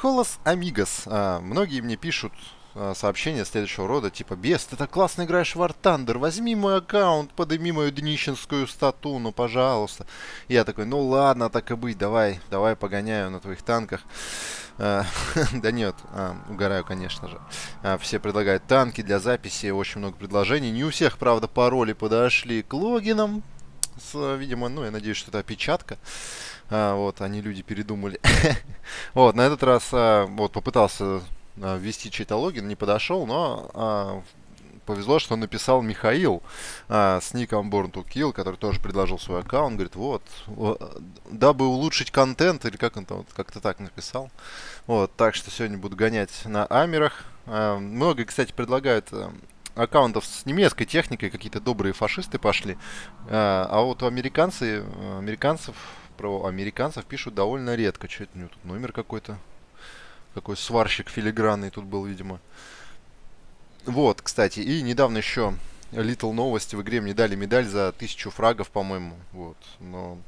Холос Амигос. А, многие мне пишут а, сообщения следующего рода, типа, Бес, ты так классно играешь в War Thunder, возьми мой аккаунт, подыми мою днищенскую стату, ну, пожалуйста. Я такой, ну ладно, так и быть, давай, давай погоняю на твоих танках. А, да нет, угораю, конечно же. Все предлагают танки для записи, очень много предложений. Не у всех, правда, пароли подошли к логинам. С, видимо, ну, я надеюсь, что это опечатка. А, вот, они люди передумали. вот, на этот раз а, вот попытался а, ввести чей-то логин, не подошел, но повезло, что написал Михаил а, с ником Born to Kill, который тоже предложил свой аккаунт. Говорит, вот, дабы улучшить контент, или как он там, вот, как-то так написал. Вот, так что сегодня буду гонять на Амерах. А, много, кстати, предлагают аккаунтов с немецкой техникой, какие-то добрые фашисты пошли. А, а вот у американцы, американцев, про американцев пишут довольно редко. Что это у него тут номер какой-то? Какой сварщик филигранный тут был, видимо. Вот, кстати, и недавно еще Little новости в игре мне дали медаль за тысячу фрагов, по-моему. Вот. Но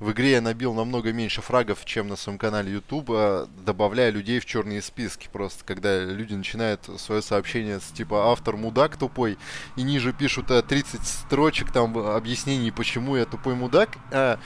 в игре я набил намного меньше фрагов, чем на своем канале YouTube, а добавляя людей в черные списки. Просто когда люди начинают свое сообщение с типа автор мудак тупой, и ниже пишут 30 э, строчек там объяснений, почему я тупой мудак. А,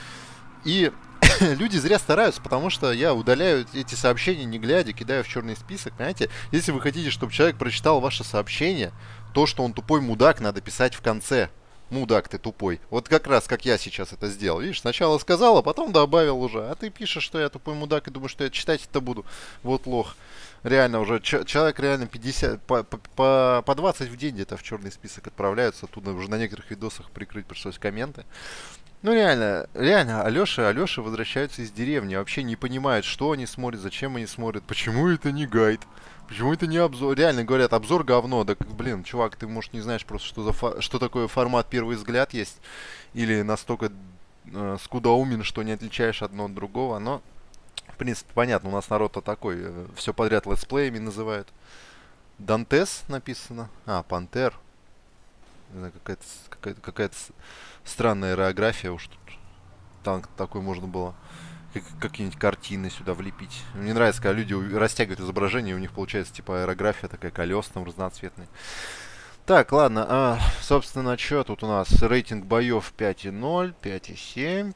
и люди зря стараются, потому что я удаляю эти сообщения не глядя, кидаю в черный список, понимаете? Если вы хотите, чтобы человек прочитал ваше сообщение, то, что он тупой мудак, надо писать в конце. Мудак ты тупой. Вот как раз, как я сейчас это сделал. Видишь, сначала сказал, а потом добавил уже. А ты пишешь, что я тупой мудак и думаешь, что я читать это буду. Вот лох. Реально уже, человек реально 50, по, по, по 20 в день где-то в черный список отправляются. Оттуда уже на некоторых видосах прикрыть пришлось комменты. Ну реально, реально, Алеша, Алеша возвращаются из деревни, вообще не понимают, что они смотрят, зачем они смотрят, почему это не гайд, почему это не обзор. Реально говорят, обзор говно, да блин, чувак, ты может не знаешь просто, что, за что такое формат первый взгляд есть, или настолько э, скудоумен, что не отличаешь одно от другого, но в принципе понятно, у нас народ-то такой, э, все подряд летсплеями называют. Дантес написано, а, Пантер, какая-то какая-то какая-то странная аэрография уж тут. Танк такой можно было как, какие-нибудь картины сюда влепить. Мне нравится, когда люди растягивают изображение, и у них получается типа аэрография такая колесная, разноцветная. Так, ладно, а, собственно, что тут у нас? Рейтинг боев 5.0, 5.7.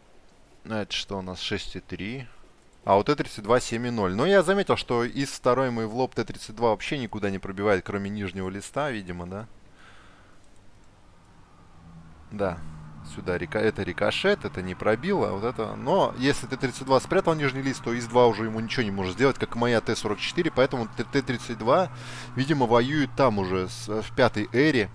А это что у нас? 6.3. А вот Т-32 7.0. Но я заметил, что из второй мой в лоб Т-32 вообще никуда не пробивает, кроме нижнего листа, видимо, да? Да, сюда река, это рикошет, это не пробило, а вот это... Но если Т-32 спрятал нижний лист, то ИС-2 уже ему ничего не может сделать, как моя Т-44, поэтому Т-32, видимо, воюет там уже, с, в пятой эре,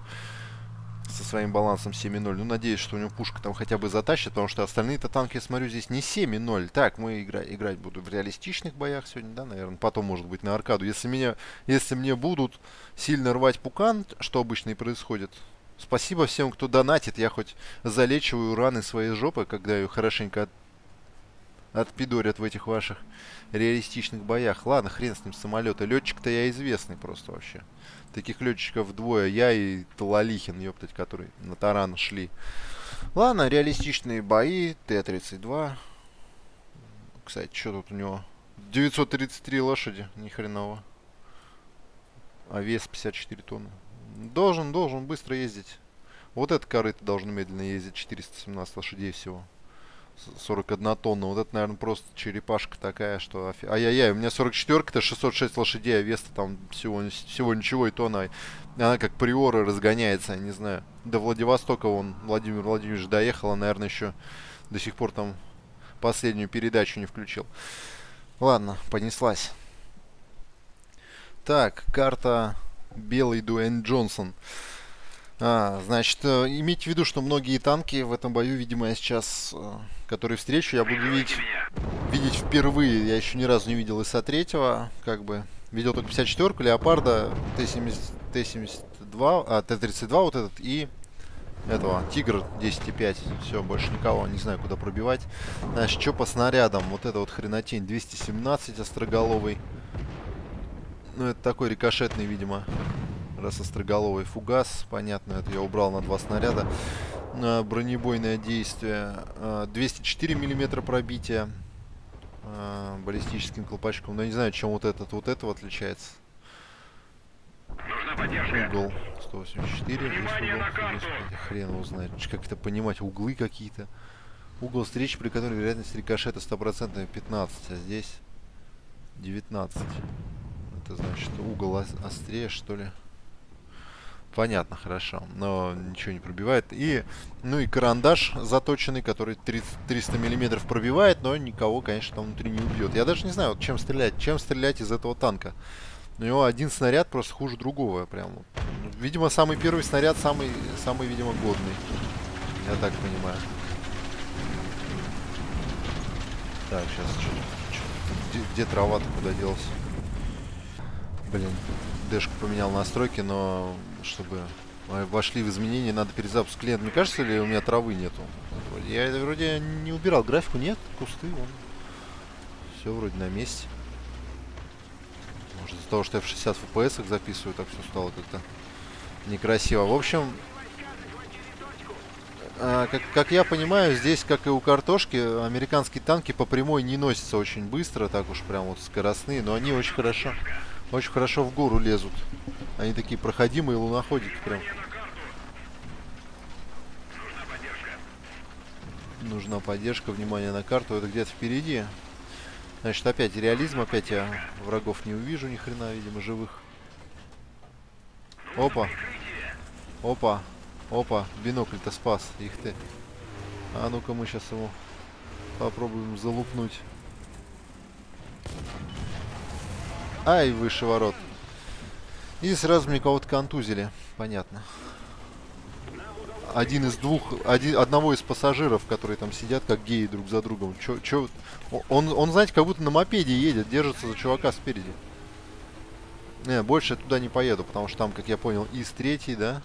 со своим балансом 7.0. Ну, надеюсь, что у него пушка там хотя бы затащит, потому что остальные-то танки, я смотрю, здесь не 7.0. Так, мы игра играть буду в реалистичных боях сегодня, да, наверное, потом, может быть, на аркаду. Если, меня, если мне будут сильно рвать пукан, что обычно и происходит, Спасибо всем, кто донатит. Я хоть залечиваю раны своей жопы, когда ее хорошенько от... отпидорят в этих ваших реалистичных боях. Ладно, хрен с ним самолета. Летчик-то я известный просто вообще. Таких летчиков двое. Я и Талалихин, ёптать, которые на таран шли. Ладно, реалистичные бои. Т-32. Кстати, что тут у него? 933 лошади. Ни хреново. А вес 54 тонны. Должен, должен быстро ездить. Вот это корыто должно медленно ездить. 417 лошадей всего. 41 тонна. Вот это, наверное, просто черепашка такая, что... Ай-яй-яй, у меня 44-ка-то 606 лошадей, а вес-то там всего, всего ничего, и то она, она как приора разгоняется, я не знаю. До Владивостока он, Владимир Владимирович, доехал, а, наверное, еще до сих пор там последнюю передачу не включил. Ладно, понеслась. Так, карта белый Дуэйн Джонсон. А, значит, э, имейте в виду, что многие танки в этом бою, видимо, я сейчас, э, которые встречу, я буду видеть, видеть впервые. Я еще ни разу не видел ИСа-3, как бы. Видел только 54-ку, Леопарда, Т-70, Т-72, а, Т-32 вот этот и этого, Тигр 10,5. Все, больше никого, не знаю, куда пробивать. Значит, что по снарядам? Вот это вот хренотень, 217 остроголовый. Ну, это такой рикошетный, видимо. Раз остроголовый фугас. Понятно, это я убрал на два снаряда. Бронебойное действие. 204 миллиметра пробития. э, баллистическим колпачком. Но я не знаю, чем вот этот вот этого отличается. Угол 184, здесь угол, здесь хрен его знает. Как это понимать, углы какие-то. Угол встречи, при которой вероятность рикошета 100% 15, а здесь 19. Это значит угол острее, что ли? Понятно, хорошо. Но ничего не пробивает. И, ну и карандаш заточенный, который 30, 300 миллиметров пробивает, но никого, конечно, там внутри не убьет. Я даже не знаю, вот чем стрелять. Чем стрелять из этого танка. У него один снаряд просто хуже другого. Прям. Видимо, самый первый снаряд самый, самый, видимо, годный. Я так понимаю. Так, сейчас. Где, где трава-то куда делась? Блин, Дэшку поменял настройки, но чтобы вошли в изменения, надо перезапуск клиент. Мне кажется, ли у меня травы нету? Я вроде не убирал графику, нет, кусты, вон. Все вроде на месте. Может из-за того, что я в 60 FPS записываю, так все стало как-то некрасиво. В общем, а, как, как я понимаю, здесь, как и у картошки, американские танки по прямой не носятся очень быстро, так уж прям вот скоростные, но они очень хорошо, очень хорошо в гору лезут. Они такие проходимые луноходики прям. Нужна поддержка, внимание на карту. Это где-то впереди. Значит, опять реализм. Опять я врагов не увижу ни хрена, видимо, живых. Опа. Опа. Опа. Бинокль-то спас. Их ты. А ну-ка мы сейчас его попробуем залупнуть. Ай, выше ворот. И сразу мне кого-то контузили. Понятно. Один из двух, один, одного из пассажиров, которые там сидят, как геи друг за другом. Чё, чё, он, он, знаете, как будто на мопеде едет, держится за чувака спереди. Не, больше я туда не поеду, потому что там, как я понял, ИС третий, да?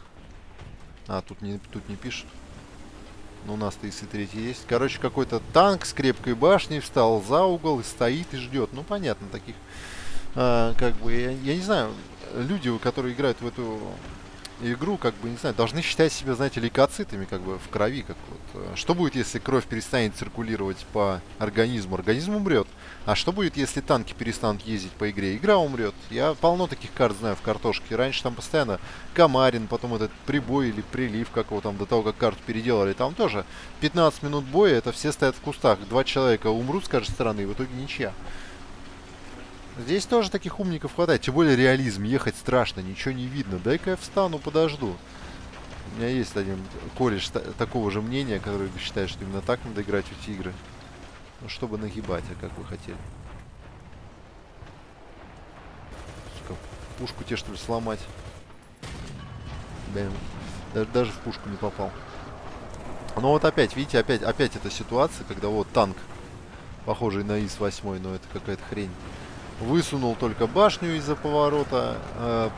А, тут не, тут не пишут. Но у нас-то ИС третий есть. Короче, какой-то танк с крепкой башней встал за угол и стоит и ждет. Ну, понятно, таких... А, как бы, я, я не знаю, люди, которые играют в эту игру, как бы, не знаю, должны считать себя, знаете, лейкоцитами, как бы, в крови. Как вот. Э, что будет, если кровь перестанет циркулировать по организму? Организм умрет. А что будет, если танки перестанут ездить по игре? Игра умрет. Я полно таких карт знаю в картошке. Раньше там постоянно Комарин, потом этот прибой или прилив, как его там, до того, как карту переделали. Там тоже 15 минут боя, это все стоят в кустах. Два человека умрут с каждой стороны, и в итоге ничья. Здесь тоже таких умников хватает. Тем более реализм. Ехать страшно, ничего не видно. Дай-ка я встану, подожду. У меня есть один кореш такого же мнения, который считает, что именно так надо играть в эти игры. Ну, чтобы нагибать, а как вы хотели. Сука, пушку те, что ли, сломать. Блин, даже, даже в пушку не попал. Ну вот опять, видите, опять, опять эта ситуация, когда вот танк, похожий на ИС-8, но это какая-то хрень. Высунул только башню из-за поворота э,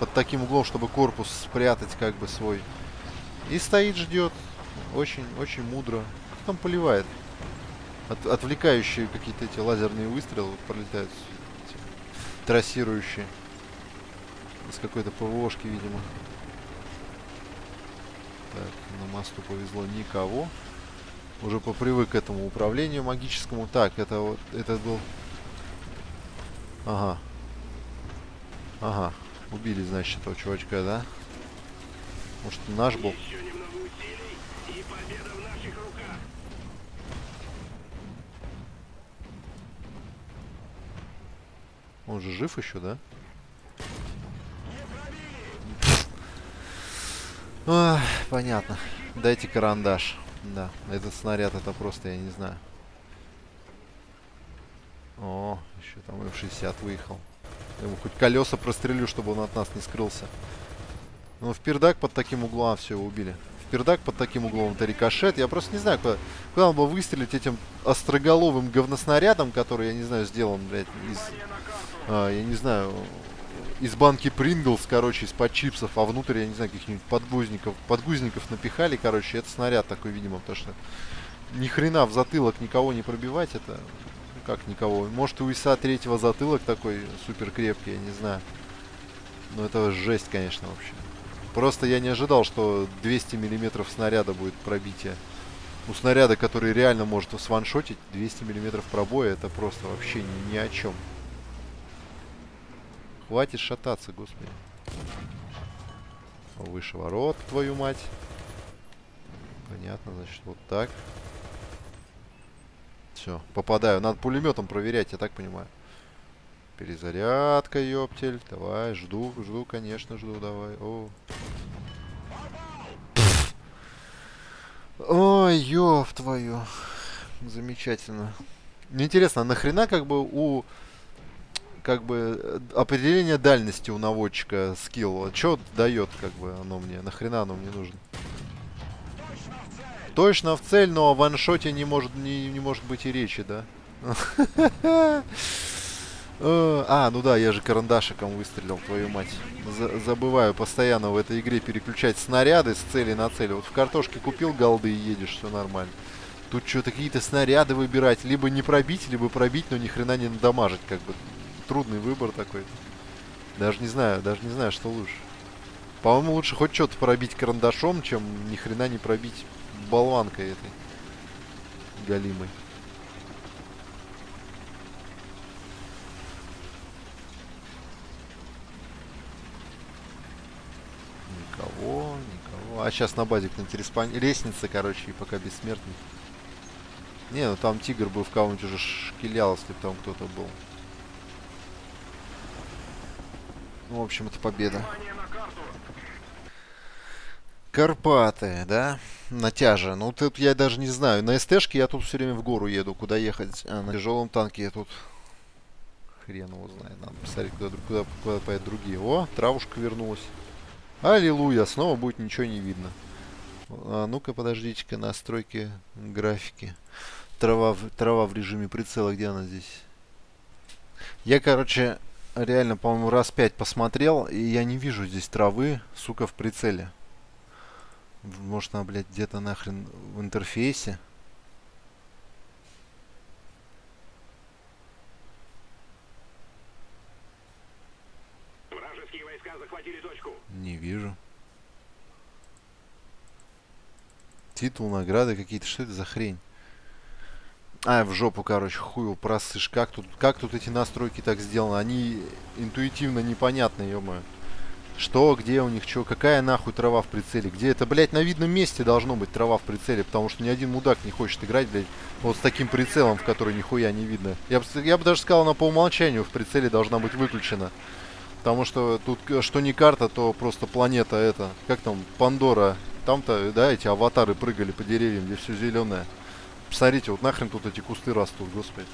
под таким углом, чтобы корпус спрятать как бы свой. И стоит, ждет. Очень, очень мудро. Кто там поливает? От, отвлекающие какие-то эти лазерные выстрелы пролетают. Эти, трассирующие. С какой-то ПВОшки, видимо. Так, на мосту повезло никого. Уже попривык к этому управлению магическому. Так, это вот, это был Ага. Ага. Убили, значит, этого чувачка, да? Может, наш был? Он же жив еще, да? Ах, понятно. Дайте карандаш. Да, этот снаряд это просто, я не знаю. О, еще там F-60 выехал. Я ему хоть колеса прострелю, чтобы он от нас не скрылся. Ну, в пердак под таким углом... А, все, его убили. В пердак под таким углом это рикошет. Я просто не знаю, куда, куда он бы выстрелить этим остроголовым говноснарядом, который, я не знаю, сделан, блядь, из... А, я не знаю, из банки Принглс, короче, из-под чипсов, а внутрь, я не знаю, каких-нибудь подгузников, подгузников напихали, короче, это снаряд такой, видимо, потому что ни хрена в затылок никого не пробивать, это как никого? Может у ИСа третьего затылок такой супер крепкий, я не знаю. Но это жесть, конечно, вообще. Просто я не ожидал, что 200 миллиметров снаряда будет пробитие. У снаряда, который реально может сваншотить 200 миллиметров пробоя, это просто вообще ни, ни о чем. Хватит шататься, господи. Выше ворот, твою мать. Понятно, значит, вот так. Все, попадаю. Надо пулеметом проверять, я так понимаю. Перезарядка, ёптель. Давай, жду, жду, конечно, жду, давай. О. Ой, ёб твою. Замечательно. Интересно, а нахрена как бы у как бы определение дальности у наводчика скилл. Что дает как бы оно мне? Нахрена оно мне нужно? Точно в цель, но о ваншоте не может, не, не может быть и речи, да? Э, а, ну да, я же карандашиком выстрелил, твою мать. За забываю постоянно в этой игре переключать снаряды с цели на цель. Вот в картошке купил голды и едешь, все нормально. Тут что-то какие-то снаряды выбирать. Либо не пробить, либо пробить, но ни хрена не надамажить, как бы. Трудный выбор такой. Даже не знаю, даже не знаю, что лучше. По-моему, лучше хоть что-то пробить карандашом, чем ни хрена не пробить болванкой этой. Галимой. Никого, никого. А сейчас на базе кто-нибудь респан... Лестница, короче, и пока бессмертный. Не, ну там тигр бы в кого-нибудь уже шкилял, если бы там кто-то был. Ну, в общем, это победа. Карпаты, да? На тяже. Ну, тут я даже не знаю. На СТшке я тут все время в гору еду. Куда ехать? А на тяжелом танке я тут... Хрен его знает. Надо посмотреть, куда, куда, куда поедут другие. О, травушка вернулась. Аллилуйя, снова будет ничего не видно. А ну-ка, подождите-ка, настройки графики. Трава в, трава в режиме прицела, где она здесь? Я, короче, реально, по-моему, раз пять посмотрел, и я не вижу здесь травы, сука, в прицеле. Может, она, блядь, где-то нахрен в интерфейсе. Не вижу. Титул, награды какие-то. Что это за хрень? А, в жопу, короче, хую просышь. Как тут, как тут эти настройки так сделаны? Они интуитивно непонятны, ё -моё. Что, где у них, что, какая нахуй трава в прицеле? Где это, блядь, на видном месте должно быть трава в прицеле, потому что ни один мудак не хочет играть, блядь, вот с таким прицелом, в который нихуя не видно. Я бы, я даже сказал, она по умолчанию в прицеле должна быть выключена. Потому что тут, что не карта, то просто планета это, как там, Пандора. Там-то, да, эти аватары прыгали по деревьям, где все зеленое. Посмотрите, вот нахрен тут эти кусты растут, господи.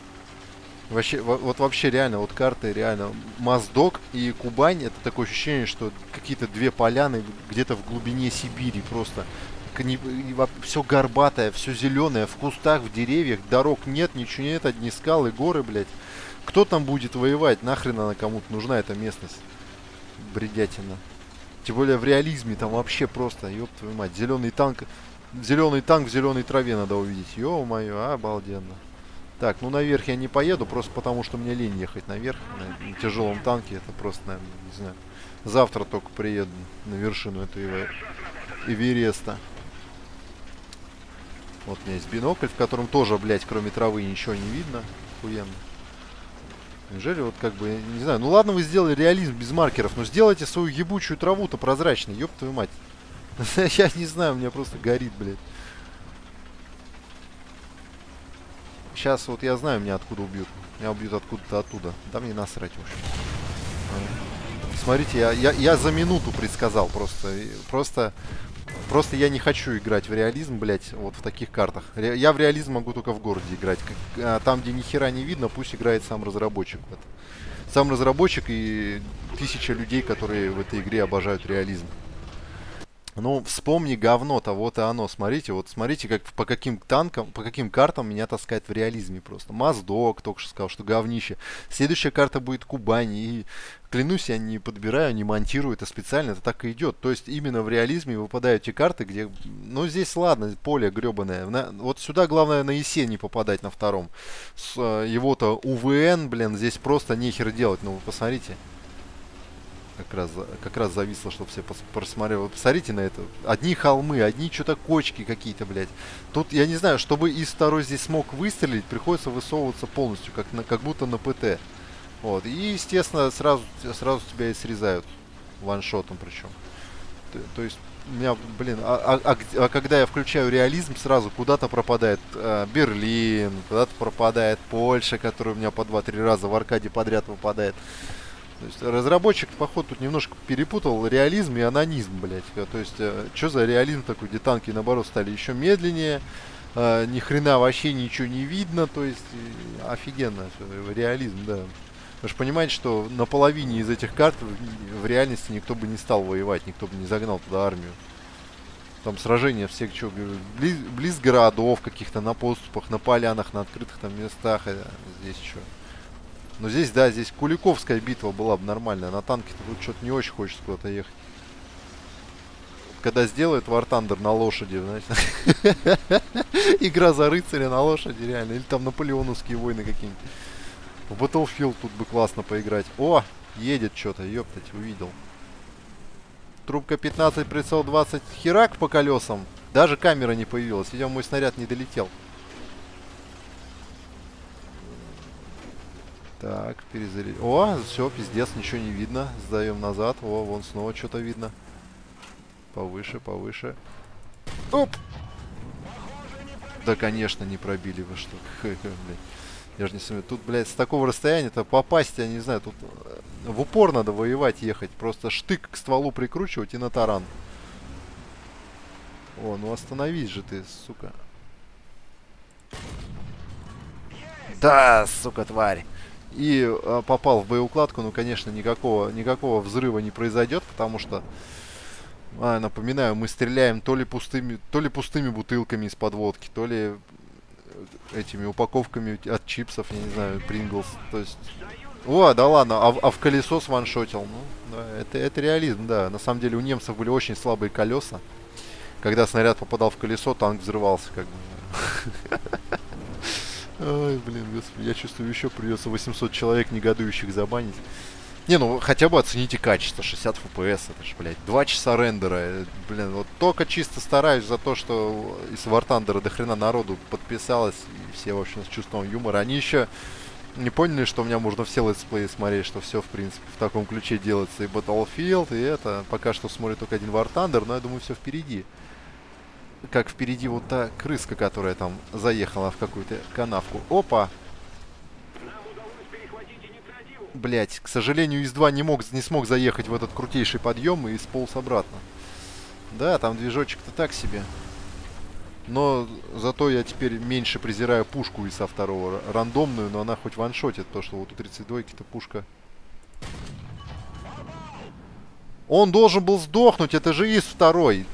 Вообще, вот вообще реально, вот карты реально. Моздок и Кубань, это такое ощущение, что какие-то две поляны где-то в глубине Сибири просто. Все горбатое, все зеленое, в кустах, в деревьях, дорог нет, ничего нет, одни скалы, горы, блядь. Кто там будет воевать? Нахрен она кому-то нужна эта местность? Бредятина. Тем более в реализме там вообще просто, ёб твою мать, зеленый танк Зеленый танк в зеленой траве надо увидеть. Ё-моё, обалденно. Так, ну наверх я не поеду, просто потому что мне лень ехать наверх. На, тяжелом танке это просто, наверное, не знаю. Завтра только приеду на вершину этого Эвереста. Вот у меня есть бинокль, в котором тоже, блядь, кроме травы ничего не видно. Охуенно. Неужели вот как бы, не знаю, ну ладно вы сделали реализм без маркеров, но сделайте свою ебучую траву-то прозрачной, ёб твою мать. Я не знаю, у меня просто горит, блядь. Сейчас вот я знаю, меня откуда убьют. Меня убьют откуда-то оттуда. Да мне насрать уж. Смотрите, я, я, я за минуту предсказал просто. Просто Просто я не хочу играть в реализм, блядь, вот в таких картах. Ре я в реализм могу только в городе играть. Как, а, там, где ни хера не видно, пусть играет сам разработчик. Вот. Сам разработчик и тысяча людей, которые в этой игре обожают реализм. Ну, вспомни говно-то, вот и оно. Смотрите, вот смотрите, как по каким танкам, по каким картам меня таскает в реализме просто. Маздок только что сказал, что говнище. Следующая карта будет Кубань. И клянусь, я не подбираю, не монтирую это специально, это так и идет. То есть именно в реализме выпадают те карты, где, ну здесь ладно, поле гребаное. На, вот сюда главное на ИСе не попадать на втором. С э, его-то УВН, блин, здесь просто нехер делать. Ну, вы посмотрите. Как раз, как раз зависло, чтобы все просмотрели. посмотрите на это. Одни холмы, одни что-то кочки какие-то, блядь. Тут, я не знаю, чтобы из второй здесь смог выстрелить, приходится высовываться полностью, как, на, как будто на ПТ. Вот. И, естественно, сразу, сразу тебя и срезают. Ваншотом причем. То, то есть, у меня, блин, а, а, а, а когда я включаю реализм, сразу куда-то пропадает э, Берлин, куда-то пропадает Польша, которая у меня по 2-3 раза в аркаде подряд выпадает. То есть разработчик, походу, тут немножко перепутал реализм и анонизм, блядь. То есть, э, что за реализм такой, где танки, наоборот, стали еще медленнее, э, ни хрена вообще ничего не видно, то есть, офигенно, реализм, да. Вы же понимаете, что на половине из этих карт в реальности никто бы не стал воевать, никто бы не загнал туда армию. Там сражения всех, что, близ, близ городов каких-то, на поступах, на полянах, на открытых там местах, а здесь что. Но здесь, да, здесь Куликовская битва была бы нормальная. На танке-то тут что-то не очень хочется куда-то ехать. Когда сделают War Thunder на лошади, знаете. Игра за рыцаря на лошади, реально. Или там наполеоновские войны какие-нибудь. В Battlefield тут бы классно поиграть. О, едет что-то, ёптать, увидел. Трубка 15, прицел 20, херак по колесам. Даже камера не появилась. Идем, мой снаряд не долетел. Так, перезарядить. О, все, пиздец, ничего не видно. Сдаем назад. О, вон снова что-то видно. Повыше, повыше. Оп! Да, конечно, не пробили вы что. Я же не сумею. Тут, блядь, с такого расстояния-то попасть, я не знаю, тут э, в упор надо воевать, ехать. Просто штык к стволу прикручивать и на таран. О, ну остановись же ты, сука. Да, сука, тварь и э, попал в боеукладку, ну, конечно, никакого, никакого взрыва не произойдет, потому что, а, напоминаю, мы стреляем то ли пустыми, то ли пустыми бутылками из подводки, то ли этими упаковками от чипсов, я не знаю, Принглс, то есть... О, да ладно, а, а в колесо сваншотил, ну, да, это, это реализм, да. На самом деле у немцев были очень слабые колеса. Когда снаряд попадал в колесо, танк взрывался, как бы. Ой, блин, господи, я чувствую, еще придется 800 человек негодующих забанить. Не, ну хотя бы оцените качество, 60 FPS, это ж, блядь, 2 часа рендера. Э, блин, вот только чисто стараюсь за то, что из War Thunder до хрена народу подписалось, и все, в общем, с чувством юмора. Они еще не поняли, что у меня можно все летсплеи смотреть, что все, в принципе, в таком ключе делается и Battlefield, и это. Пока что смотрит только один War Thunder, но я думаю, все впереди как впереди вот та крыска, которая там заехала в какую-то канавку. Опа! Блять, к сожалению, ИС-2 не, мог, не смог заехать в этот крутейший подъем и сполз обратно. Да, там движочек-то так себе. Но зато я теперь меньше презираю пушку ИСа второго. Рандомную, но она хоть ваншотит. То, что вот у 32-ки-то пушка... Он должен был сдохнуть, это же ИС второй.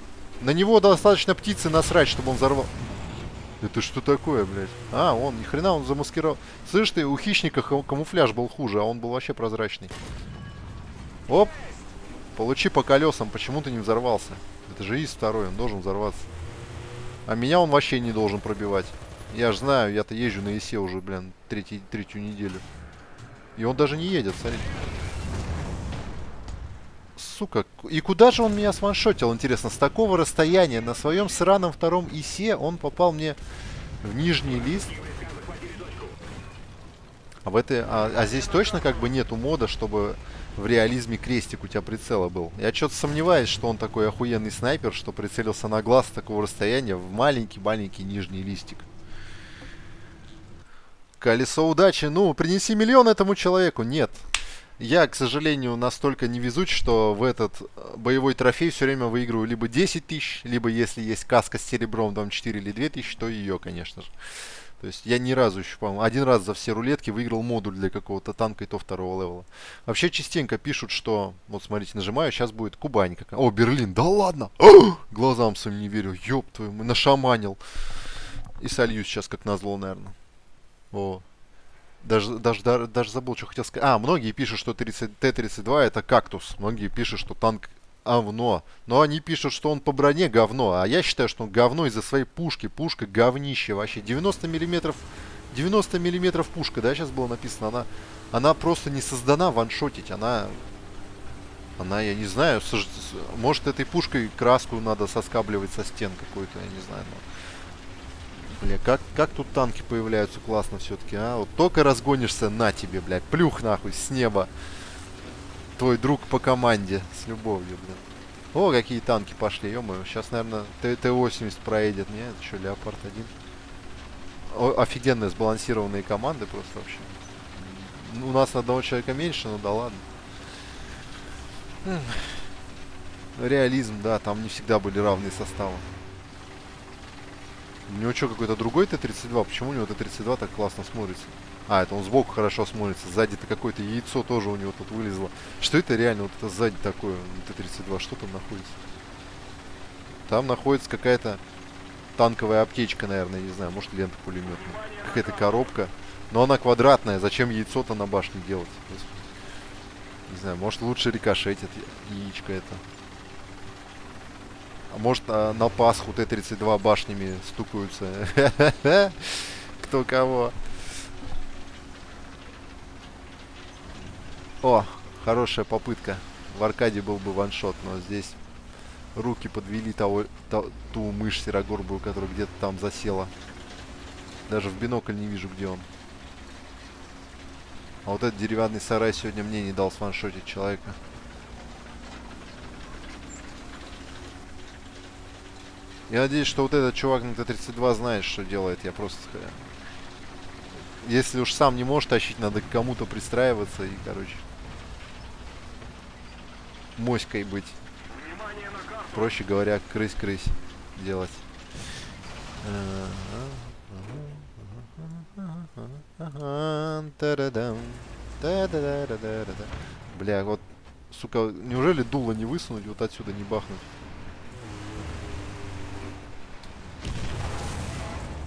На него достаточно птицы насрать, чтобы он взорвал. Это что такое, блядь? А, он, ни хрена он замаскировал. Слышь ты, у хищника камуфляж был хуже, а он был вообще прозрачный. Оп! Получи по колесам, почему ты не взорвался? Это же ИС второй, он должен взорваться. А меня он вообще не должен пробивать. Я же знаю, я-то езжу на ИСе уже, блин, третий, третью неделю. И он даже не едет, смотрите сука. И куда же он меня сваншотил, интересно? С такого расстояния на своем сраном втором ИСе он попал мне в нижний лист. А, в этой, а, а здесь точно как бы нету мода, чтобы в реализме крестик у тебя прицела был. Я что-то сомневаюсь, что он такой охуенный снайпер, что прицелился на глаз с такого расстояния в маленький-маленький нижний листик. Колесо удачи. Ну, принеси миллион этому человеку. Нет. Я, к сожалению, настолько невезуч, что в этот э, боевой трофей все время выигрываю либо 10 тысяч, либо если есть каска с серебром, там 4 или 2 тысячи, то ее, конечно же. То есть я ни разу еще, по-моему, один раз за все рулетки выиграл модуль для какого-то танка и то второго левела. Вообще частенько пишут, что, вот смотрите, нажимаю, сейчас будет Кубань какая. О, Берлин, да ладно! Глазам своим не верю, ёб твою, нашаманил. И сольюсь сейчас как назло, наверное. О, даже, даже, даже, даже забыл, что хотел сказать. А, многие пишут, что Т-32 это кактус. Многие пишут, что танк говно. Но они пишут, что он по броне говно. А я считаю, что он говно из-за своей пушки. Пушка говнище вообще. 90 миллиметров 90 миллиметров пушка, да, сейчас было написано. Она, она просто не создана ваншотить. Она Она, я не знаю, может этой пушкой краску надо соскабливать со стен какой-то, я не знаю. Но... Бля, как, как тут танки появляются классно все-таки, а? Вот только разгонишься, на тебе, блядь, плюх нахуй с неба. Твой друг по команде, с любовью, блядь. О, какие танки пошли, ё -моё. Сейчас, наверное, Т-80 проедет. Нет, что, Леопард 1. О, офигенные сбалансированные команды просто вообще. У нас одного человека меньше, ну да ладно. Реализм, да, там не всегда были равные составы. У него что, какой-то другой Т-32? Почему у него Т-32 так классно смотрится? А, это он сбоку хорошо смотрится. Сзади-то какое-то яйцо тоже у него тут вылезло. Что это реально вот это сзади такое? Т-32, что там находится? Там находится какая-то танковая аптечка, наверное, не знаю. Может лента пулеметная. Какая-то коробка. Но она квадратная. Зачем яйцо-то на башне делать? Не знаю, может лучше рикошетит яичко это. Может а, на Пасху Т-32 башнями стукаются. Кто кого. О, хорошая попытка. В аркаде был бы ваншот, но здесь руки подвели того, то, ту мышь серогорбую, которая где-то там засела. Даже в бинокль не вижу, где он. А вот этот деревянный сарай сегодня мне не дал сваншотить человека. Я надеюсь, что вот этот чувак на Т-32 знает, что делает. Я просто... Если уж сам не может тащить, надо к кому-то пристраиваться и, короче... Моськой быть. Проще говоря, крысь-крысь делать. Бля, вот, сука, неужели дуло не высунуть, вот отсюда не бахнуть?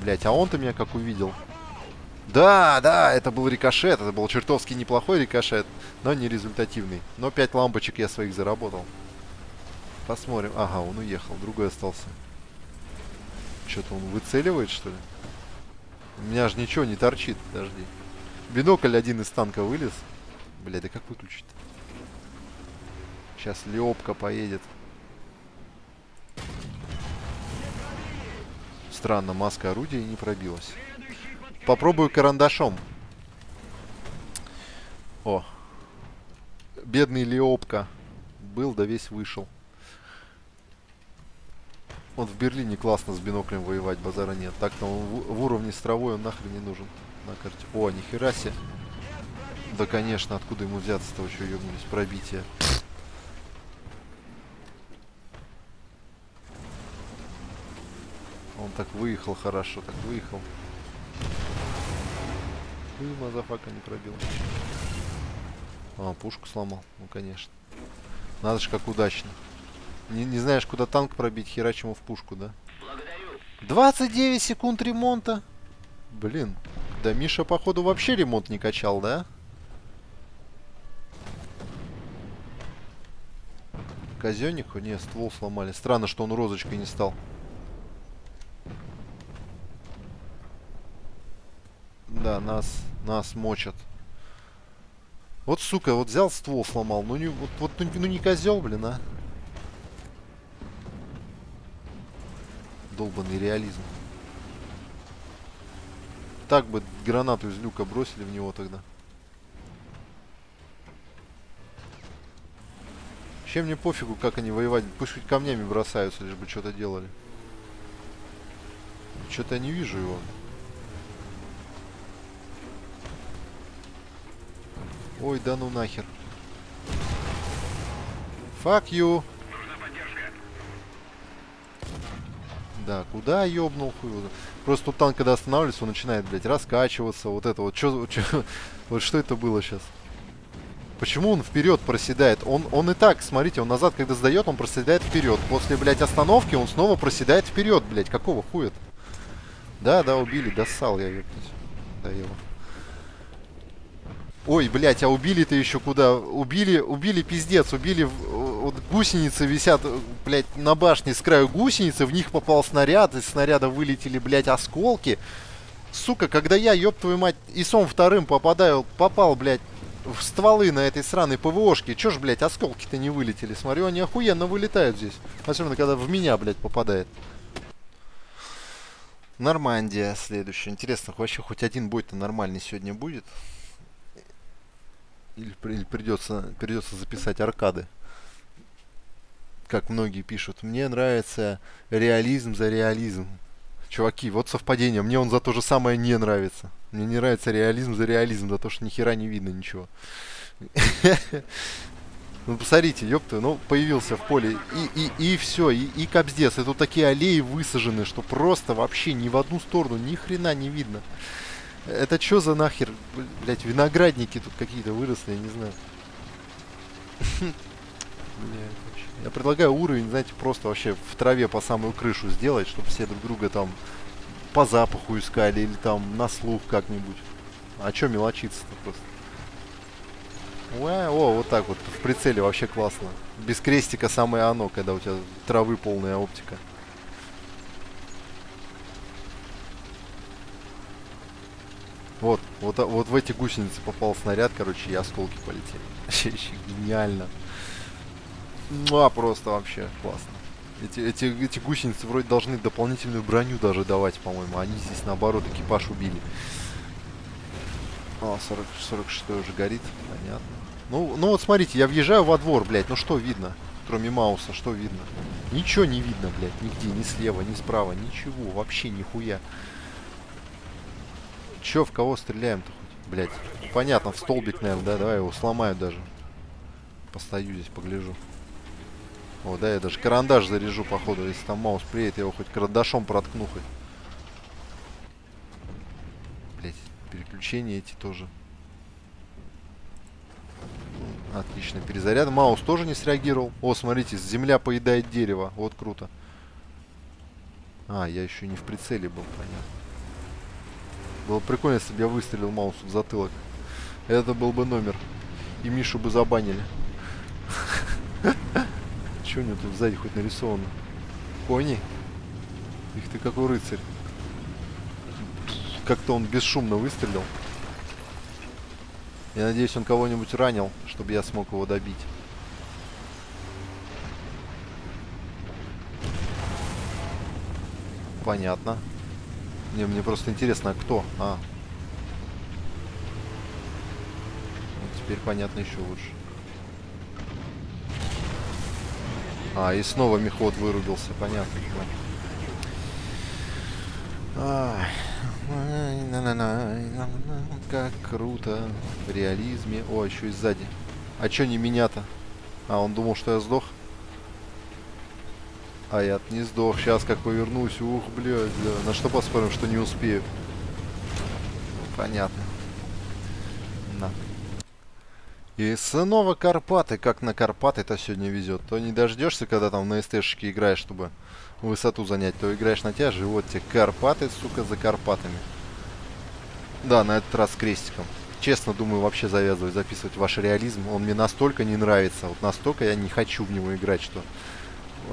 Блять, а он-то меня как увидел. Да, да, это был рикошет. Это был чертовски неплохой рикошет, но не результативный. Но 5 лампочек я своих заработал. Посмотрим. Ага, он уехал. Другой остался. Что-то он выцеливает, что ли? У меня же ничего не торчит, подожди. Бинокль один из танка вылез. Бля, да как выключить? -то? Сейчас Леопка поедет. Странно, маска орудия не пробилась. Попробую карандашом. О. Бедный Леопка. Был, да весь вышел. Вот в Берлине классно с биноклем воевать, базара нет. Так-то он в, уровне стровой он нахрен не нужен на карте. О, нихера себе. Да, конечно, откуда ему взяться-то, что ебнулись, пробитие. Он так выехал хорошо, так выехал. Ты, motherfucker, не пробил. А, пушку сломал. Ну, конечно. Надо же, как удачно. Не, не знаешь, куда танк пробить, херач ему в пушку, да? 29 секунд ремонта. Блин. Да Миша, походу, вообще ремонт не качал, да? Казеннику? Не, ствол сломали. Странно, что он розочкой не стал. Да, нас, нас мочат. Вот, сука, вот взял ствол сломал. Ну не, вот, вот, ну, ну не козел, блин, а. долбанный реализм. Так бы гранату из люка бросили в него тогда. Чем мне пофигу, как они воевать. Пусть хоть камнями бросаются, лишь бы что-то делали. Что-то я не вижу его. Ой, да ну нахер. Fuck you. Да, куда ёбнул хуй? Просто тут танк, когда останавливается, он начинает, блядь, раскачиваться. Вот это вот. Чё, чё, вот что это было сейчас? Почему он вперед проседает? Он, он и так, смотрите, он назад, когда сдает, он проседает вперед. После, блядь, остановки он снова проседает вперед, блядь. Какого хуя -то? Да, да, убили, досал я, его. Ой, блядь, а убили-то еще куда? Убили, убили пиздец, убили... Вот гусеницы висят, блядь, на башне с краю гусеницы, в них попал снаряд, из снаряда вылетели, блядь, осколки. Сука, когда я, ёб твою мать, ИСом вторым попадаю, попал, блядь, в стволы на этой сраной ПВОшке. Чё ж, блядь, осколки-то не вылетели? Смотрю, они охуенно вылетают здесь. Особенно, когда в меня, блядь, попадает. Нормандия следующая. Интересно, вообще хоть один бой-то нормальный сегодня будет? Или, или придется, придется записать аркады? Как многие пишут. Мне нравится реализм за реализм. Чуваки, вот совпадение. Мне он за то же самое не нравится. Мне не нравится реализм за реализм, за то, что ни хера не видно ничего. Ну, посмотрите, ёпта, ну, появился в поле, и, и, и все, и, и капздец. И тут такие аллеи высажены, что просто вообще ни в одну сторону ни хрена не видно. Это что за нахер, блять, виноградники тут какие-то выросли, я не знаю. Я предлагаю уровень, знаете, просто вообще в траве по самую крышу сделать, чтобы все друг друга там по запаху искали или там на слух как-нибудь. А чё мелочиться-то просто? О, вот так вот, в прицеле вообще классно. Без крестика самое оно, когда у тебя травы полная оптика. Вот, вот, вот в эти гусеницы попал снаряд, короче, и осколки полетели. Вообще гениально. Ну, а просто вообще классно. Эти, эти, эти гусеницы вроде должны дополнительную броню даже давать, по-моему. Они здесь, наоборот, экипаж убили. А, 40, 46 уже горит. Понятно. Ну, ну вот смотрите, я въезжаю во двор, блядь. Ну что видно? Кроме Мауса, что видно? Ничего не видно, блядь. Нигде, ни слева, ни справа. Ничего, вообще нихуя. Чё, в кого стреляем-то хоть? Блядь. Понятно, в столбик, наверное, да? Давай его сломаю даже. Постою здесь, погляжу. О, да, я даже карандаш заряжу, походу. Если там маус приедет, я его хоть карандашом проткну хоть. Блять, переключения эти тоже. Отлично, перезаряд. Маус тоже не среагировал. О, смотрите, земля поедает дерево. Вот круто. А, я еще не в прицеле был, понятно. Было прикольно, если бы я выстрелил маусу в затылок. Это был бы номер. И Мишу бы забанили. Что у него тут сзади хоть нарисовано? Кони? Их ты какой рыцарь. Как-то он бесшумно выстрелил. Я надеюсь, он кого-нибудь ранил, чтобы я смог его добить. Понятно. Не, мне просто интересно, а кто? А. Вот теперь понятно еще лучше. А, и снова мехвод вырубился, понятно. Как круто. В реализме. О, еще и сзади. А чё не меня-то? А, он думал, что я сдох? А я не сдох. Сейчас как повернусь. Ух, блядь, да. На что поспорим, что не успею? Понятно. На. И снова Карпаты. Как на Карпаты это сегодня везет. То не дождешься, когда там на СТшке играешь, чтобы высоту занять, то играешь на тяже. Вот тебе Карпаты, сука, за Карпатами. Да, на этот раз крестиком. Честно думаю, вообще завязывать, записывать ваш реализм. Он мне настолько не нравится. Вот настолько я не хочу в него играть, что...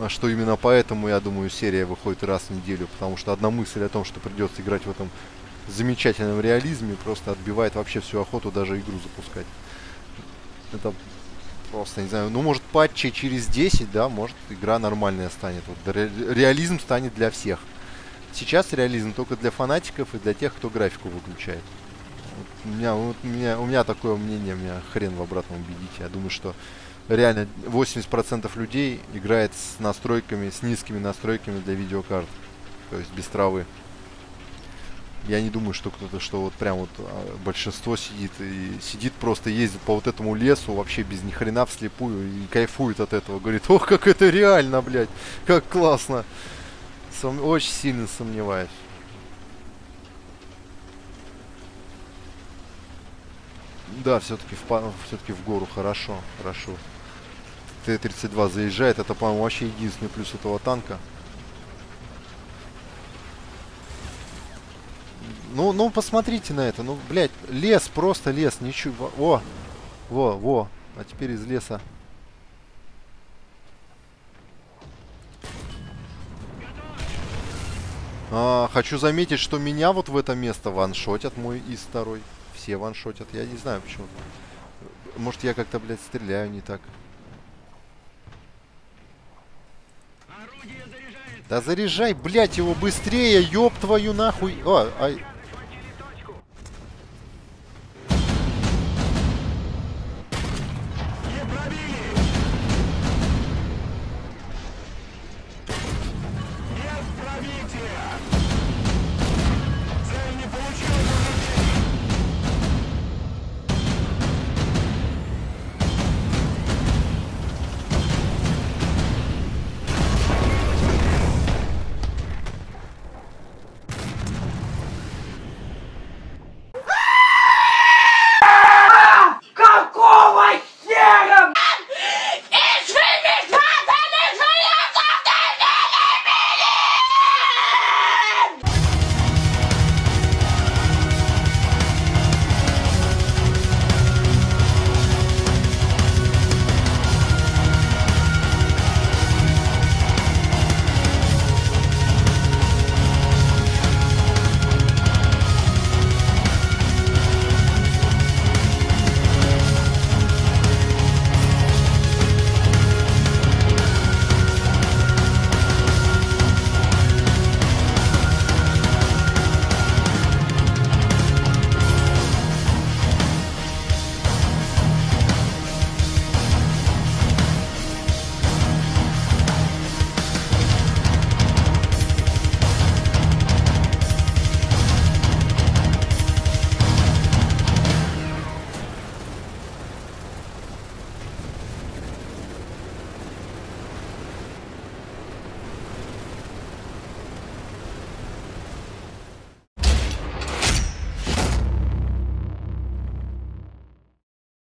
Что именно поэтому, я думаю, серия выходит раз в неделю. Потому что одна мысль о том, что придется играть в этом замечательном реализме, просто отбивает вообще всю охоту даже игру запускать. Это просто, не знаю, ну, может, патчи через 10, да, может, игра нормальная станет. Вот, ре реализм станет для всех. Сейчас реализм только для фанатиков и для тех, кто графику выключает. Вот у, меня, вот, у, меня, у меня такое мнение, меня хрен в обратном убедите. Я думаю, что реально 80% людей играет с настройками, с низкими настройками для видеокарт. То есть без травы я не думаю, что кто-то, что вот прям вот а, большинство сидит и сидит просто ездит по вот этому лесу вообще без ни хрена вслепую и кайфует от этого. Говорит, ох, как это реально, блядь, как классно. Сом... Очень сильно сомневаюсь. Да, все-таки в, все-таки в гору хорошо, хорошо. Т-32 заезжает, это, по-моему, вообще единственный плюс этого танка. Ну, ну, посмотрите на это. Ну, блядь, лес, просто лес. Ничего. О, во, во. А теперь из леса. А, хочу заметить, что меня вот в это место ваншотят, мой из второй. Все ваншотят. Я не знаю почему. может я как-то, блядь, стреляю не так. Да заряжай, блядь, его быстрее, ёб твою нахуй. О, ай.